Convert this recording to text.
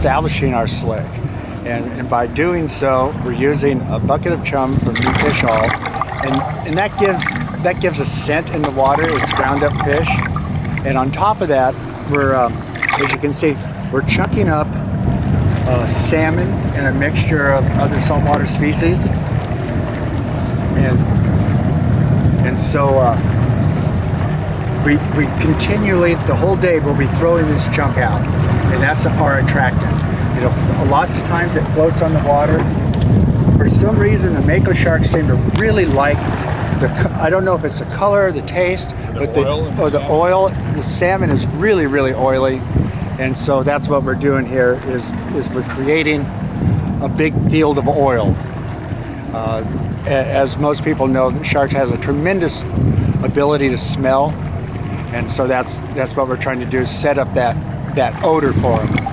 establishing our slick. And, and by doing so, we're using a bucket of chum from New Fish Hall, and, and that gives that gives a scent in the water. It's ground up fish, and on top of that, we're um, as you can see, we're chunking up uh, salmon and a mixture of other saltwater species, and and so. Uh, we, we continually, the whole day, we'll be throwing this chunk out, and that's our attractant. You know, a lot of times it floats on the water. For some reason, the mako sharks seem to really like the, I don't know if it's the color or the taste, the but the, oil or the salmon. oil, the salmon is really, really oily. And so that's what we're doing here is, is we're creating a big field of oil. Uh, as most people know, the shark has a tremendous ability to smell, and so that's that's what we're trying to do is set up that that odor for them.